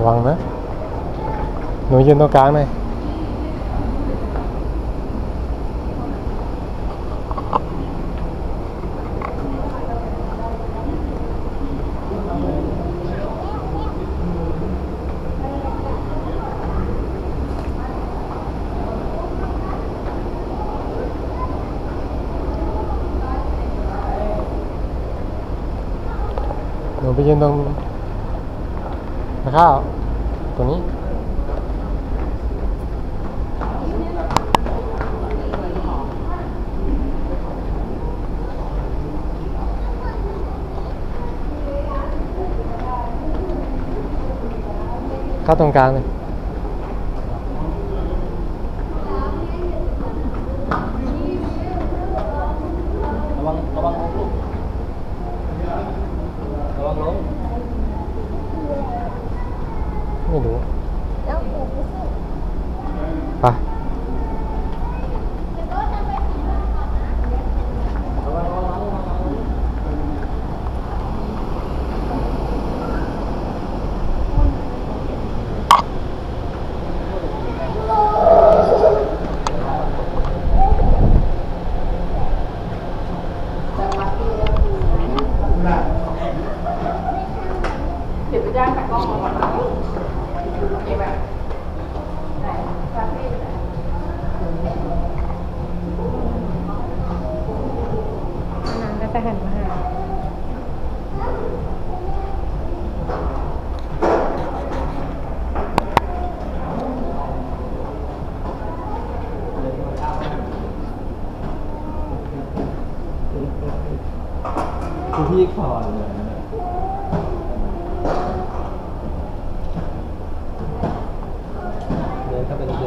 vàng nữa. Nội dung nó cá này. Bây giờ đang ข้าวตัวนี้เข้าตรงกลางเลย ไม่รู้ แล้วหนูไปสิ ไป ระวังระวังระวังระวัง เดี๋ยวไปจ้างจากกล้องมาก่อนนะ นคาเฟ่ไหนนางก็จะหันมาหาคือพี่ขอเลย